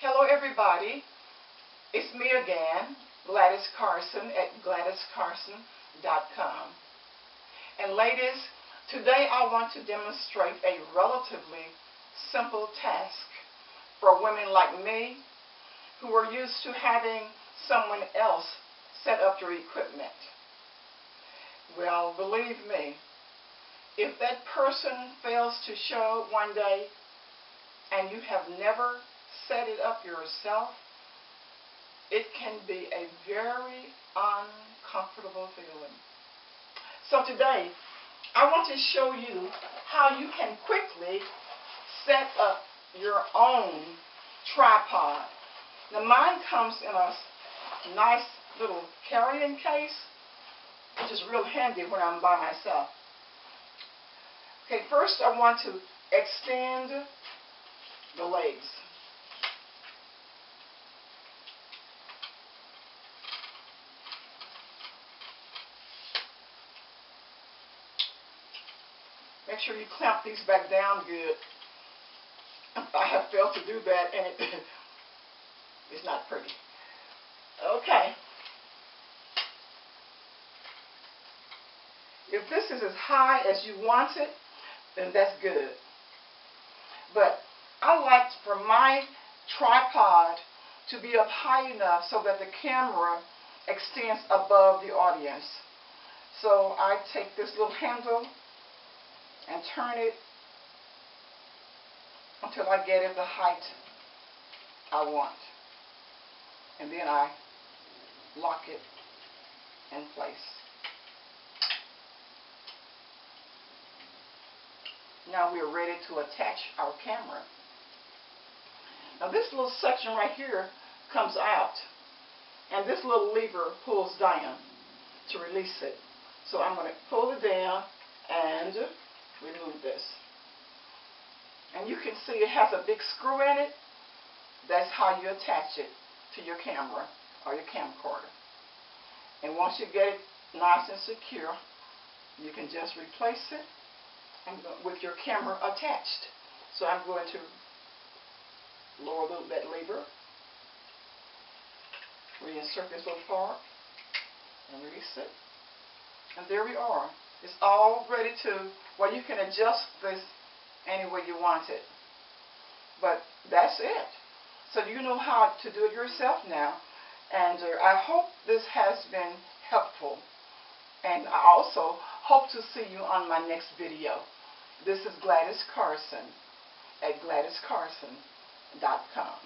Hello everybody, it's me again, Gladys Carson at GladysCarson.com. And ladies, today I want to demonstrate a relatively simple task for women like me who are used to having someone else set up your equipment. Well, believe me, if that person fails to show one day and you have never set it up yourself, it can be a very uncomfortable feeling. So today, I want to show you how you can quickly set up your own tripod. Now mine comes in a nice little carrying case, which is real handy when I'm by myself. Okay, first I want to extend the legs. Make sure you clamp these back down good. I have failed to do that and it is not pretty. Okay. If this is as high as you want it, then that's good. But I like for my tripod to be up high enough so that the camera extends above the audience. So I take this little handle and turn it until I get it the height I want. And then I lock it in place. Now we're ready to attach our camera. Now this little section right here comes out and this little lever pulls down to release it. So I'm going to pull it down and remove this. And you can see it has a big screw in it. That's how you attach it to your camera or your camcorder. And once you get it nice and secure, you can just replace it with your camera attached. So I'm going to lower the, that lever, reinsert this little part, and release it. And there we are. It's all ready to, well you can adjust this any way you want it. But that's it. So you know how to do it yourself now. And uh, I hope this has been helpful. And I also hope to see you on my next video. This is Gladys Carson at GladysCarson.com.